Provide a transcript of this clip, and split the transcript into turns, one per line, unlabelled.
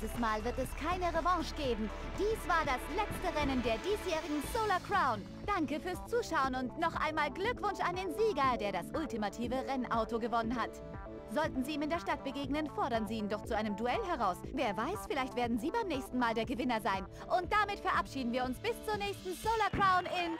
Dieses Mal wird es keine Revanche geben. Dies war das letzte Rennen der diesjährigen Solar Crown. Danke fürs Zuschauen und noch einmal Glückwunsch an den Sieger, der das ultimative Rennauto gewonnen hat. Sollten Sie ihm in der Stadt begegnen, fordern Sie ihn doch zu einem Duell heraus. Wer weiß, vielleicht werden Sie beim nächsten Mal der Gewinner sein. Und damit verabschieden wir uns bis zur nächsten Solar Crown in